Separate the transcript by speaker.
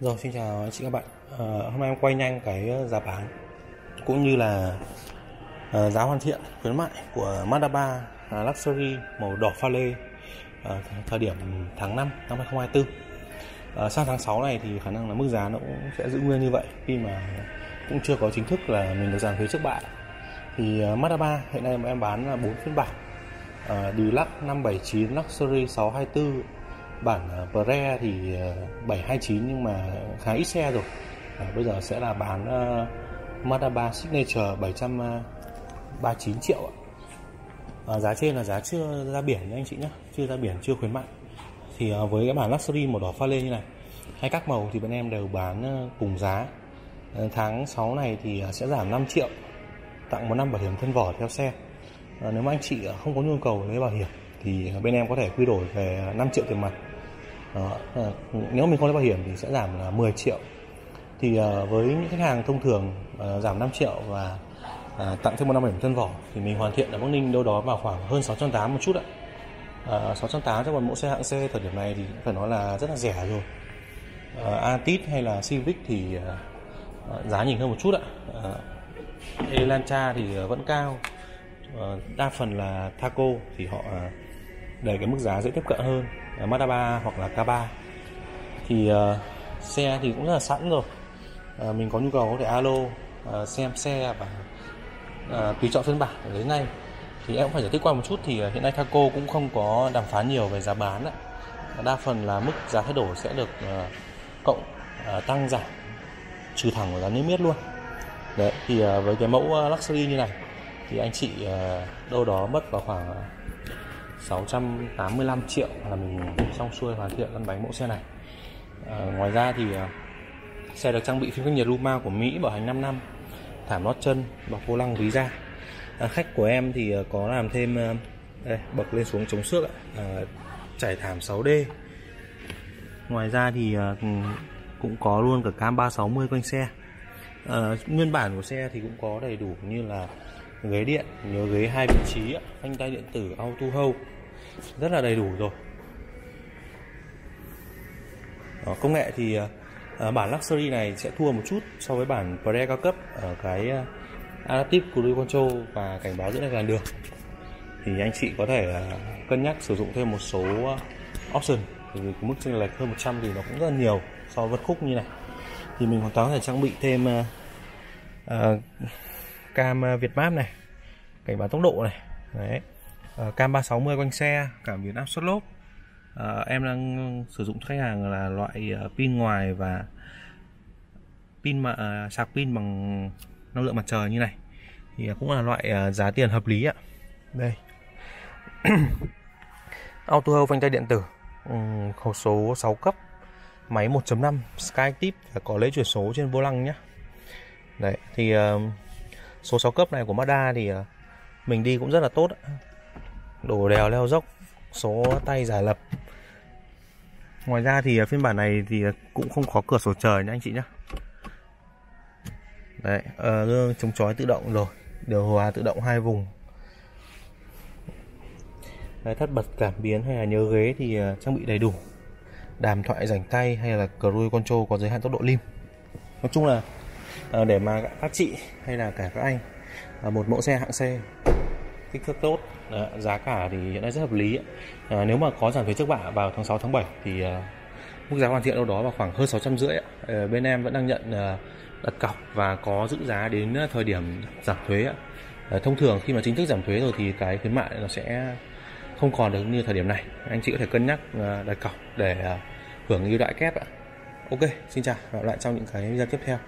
Speaker 1: Rồi xin chào anh chị các bạn. À, Hôm nay em quay nhanh cái ờ, giá bán Cũng như là à, giá hoàn thiện khuyến mại của Mazda 3 à, Luxury màu đỏ pha lê à, Thời điểm tháng 5 năm 2024 à, Sang tháng 6 này thì khả năng là mức giá nó cũng sẽ giữ nguyên như vậy Khi mà cũng chưa có chính thức là mình được giảm thuế trước bạ. Thì à, Mazda 3 hiện nay em bán là 4 phiên bản à, Deluxe 579 Luxury 624 bản à, Pre thì à, 729 nhưng mà khá ít xe rồi. À, bây giờ sẽ là bán uh, Mazda 3 Signature 739 triệu ạ. À, giá trên là giá chưa ra biển anh chị nhé chưa ra biển chưa khuyến mại. Thì uh, với cái bản Luxury màu đỏ pha lê như này hay các màu thì bên em đều bán uh, cùng giá. À, tháng 6 này thì uh, sẽ giảm 5 triệu tặng một năm bảo hiểm thân vỏ theo xe. À, nếu mà anh chị không có nhu cầu lấy bảo hiểm thì bên em có thể quy đổi về 5 triệu tiền mặt đó. Nếu mình không lấy bảo hiểm thì sẽ giảm là 10 triệu. Thì ờ, với những khách hàng thông thường giảm 5 triệu và tặng thêm một năm bảo hiểm thân vỏ thì mình hoàn thiện ở Bắc Ninh đâu đó vào khoảng hơn 680 một chút ạ. À, 680 cho một mẫu xe hạng C thời điểm này thì phải nói là rất là rẻ rồi. À, Atit hay là Civic thì giá nhìn hơn một chút ạ. À, Elantra thì vẫn cao. À, đa phần là Thaco thì họ để cái mức giá dễ tiếp cận hơn. Mazda 3 hoặc là K3 thì uh, xe thì cũng rất là sẵn rồi. Uh, mình có nhu cầu có thể alo uh, xem xe và uh, tùy chọn phiên bản để lấy ngay. Thì em cũng phải giải thích qua một chút thì uh, hiện nay Thaco cũng không có đàm phán nhiều về giá bán ấy. đa phần là mức giá thay đổi sẽ được uh, cộng uh, tăng giảm trừ thẳng của giá niêm yết luôn. Đấy thì uh, với cái mẫu uh, luxury như này thì anh chị uh, đâu đó mất vào khoảng 685 triệu là mình xong xuôi hoàn thiện lăn bánh mẫu xe này. À, ngoài ra thì ờ, xe được trang bị phim cách nhiệt Luma của Mỹ bảo hành 5 năm. Thảm lót chân bọc vô lăng ví da. À, khách của em thì có làm thêm đây, bậc lên xuống chống xước à, trải thảm 6D ngoài ra thì ừ, cũng có luôn cả cam 360 quanh xe. À, nguyên bản của xe thì cũng có đầy đủ như là ghế điện nhớ ghế hai vị trí phanh tay điện tử auto hold rất là đầy đủ rồi. Đó, công nghệ thì à, bản luxury này sẽ thua một chút so với bản pre cao cấp ở cái adaptive cruise control và cảnh báo giữa hai làn đường. Thì anh chị có thể à, cân nhắc sử dụng thêm một số option. Thì cái mức chênh lệch hơn 100 thì nó cũng rất là nhiều so với khúc như này. Thì mình hoàn toàn có thể trang bị thêm uh, uh, cam Việt Map này cảnh báo tốc độ này. Đấy. Ờ, cam 360 quanh xe cảm biến áp suất lốp. Ờ, em đang sử dụng khách hàng là loại ờ, pin ngoài và pin mà sạc pin bằng năng lượng mặt trời như này. Thì cũng là loại giá tiền hợp lý ạ. Đây. Auto hold phanh tay điện tử. Ừ, Hộp số 6 cấp. Máy 1.5 Skytip và có lấy chuyển số trên vô lăng nhé đấy thì uh, số 6 cấp này của Mazda thì uh, mình đi cũng rất là tốt đổ đèo leo dốc số tay giải lập. Ngoài ra thì phiên bản này thì cũng không có cửa sổ trời nha anh chị nhé đấy uh, gương chống chói tự động rồi điều hòa tự động hai vùng. Đấy, thắt bật cảm biến hay là nhớ ghế thì uh, trang bị đầy đủ. Đàm thoại rảnh tay hay là cruise control có giới hạn tốc độ lim. Nói chung là để mà các chị hay là cả các anh một mẫu xe hạng C kích thước tốt Ờ, giá cả thì hiện nay rất hợp lý à, nếu mà có giảm thuế trước bạ vào tháng 6 tháng 7 thì à, mức giá hoàn thiện đâu đó vào khoảng hơn 600 rưỡi à, bên em vẫn đang nhận à, đặt cọc và có giữ giá đến thời điểm giảm thuế à, thông thường khi mà chính thức giảm thuế rồi thì cái khuyến mại nó sẽ không còn được như thời điểm này. Anh chị có thể cân nhắc à, đặt cọc để à, hưởng ưu đãi kép ạ. Ok xin chào và lại trong những cái video tiếp theo.